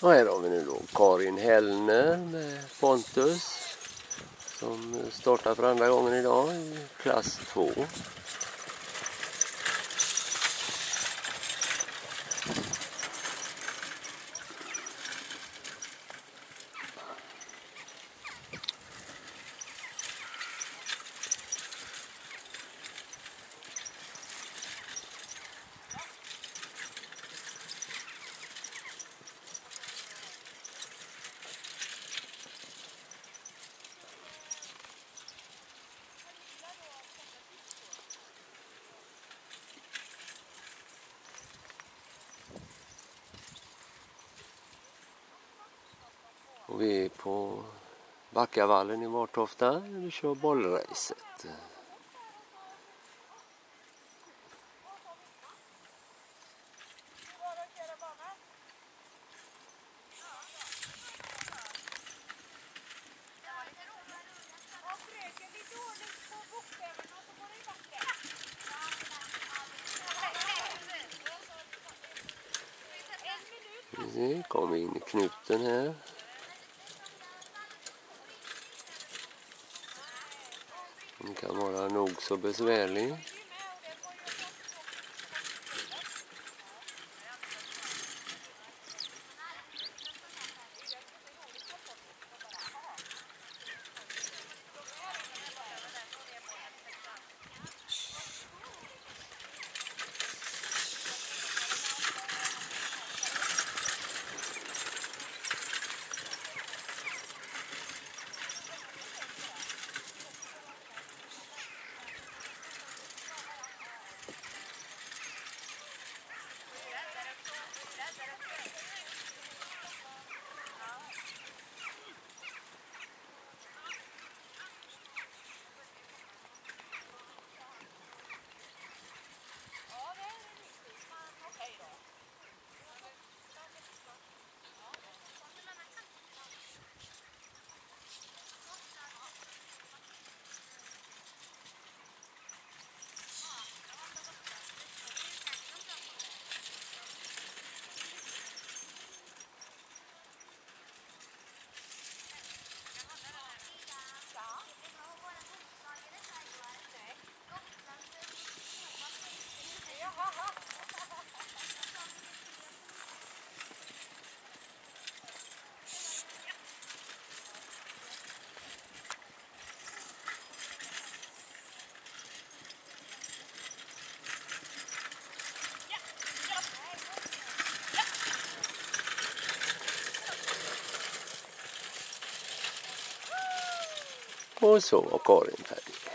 Och här har vi nu då Karin Hellner med Pontus som startar för andra gången idag i klass 2. Och vi är på Backavallen i Martofta där vi kör bollracet. Vi kommer in i knuten här. Den kan vara nog så besvärlig. Och så var Karin färdig.